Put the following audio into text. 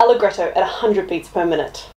Allegretto at 100 beats per minute.